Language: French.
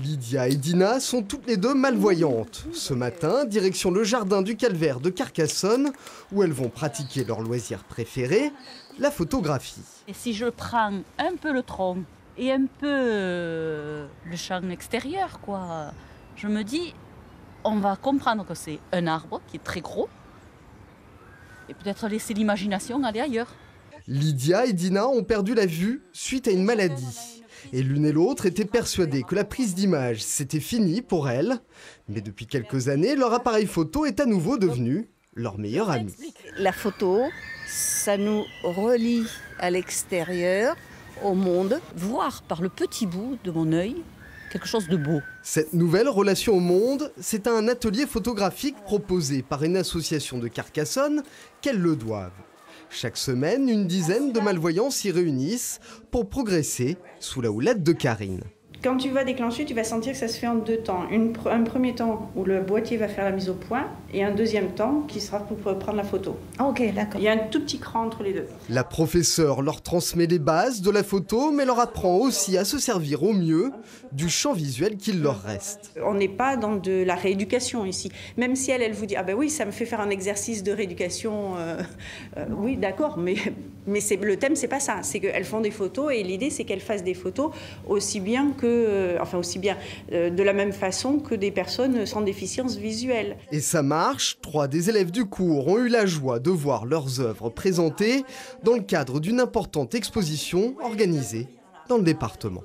Lydia et Dina sont toutes les deux malvoyantes. Ce matin, direction le jardin du Calvaire de Carcassonne, où elles vont pratiquer leur loisir préféré, la photographie. Et si je prends un peu le tronc et un peu euh, le champ extérieur, quoi, je me dis, on va comprendre que c'est un arbre qui est très gros, et peut-être laisser l'imagination aller ailleurs. Lydia et Dina ont perdu la vue suite à une maladie. Et l'une et l'autre étaient persuadées que la prise d'image, c'était fini pour elles. Mais depuis quelques années, leur appareil photo est à nouveau devenu leur meilleur ami. La photo, ça nous relie à l'extérieur, au monde. Voir par le petit bout de mon œil quelque chose de beau. Cette nouvelle relation au monde, c'est un atelier photographique proposé par une association de Carcassonne qu'elles le doivent. Chaque semaine, une dizaine de malvoyants s'y réunissent pour progresser sous la houlette de Karine. Quand tu vas déclencher, tu vas sentir que ça se fait en deux temps. un premier temps où le boîtier va faire la mise au point et un deuxième temps qui sera pour prendre la photo. Ah, ok, d'accord. Il y a un tout petit cran entre les deux. La professeure leur transmet les bases de la photo, mais leur apprend aussi à se servir au mieux du champ visuel qu'il leur reste. On n'est pas dans de la rééducation ici. Même si elle, elle vous dit ah ben oui, ça me fait faire un exercice de rééducation. Euh, euh, oui, d'accord, mais mais c'est le thème, c'est pas ça. C'est qu'elles font des photos et l'idée, c'est qu'elles fassent des photos aussi bien que euh, enfin aussi bien, euh, de la même façon que des personnes sans déficience visuelle. Et ça marche, trois des élèves du cours ont eu la joie de voir leurs œuvres présentées dans le cadre d'une importante exposition organisée dans le département.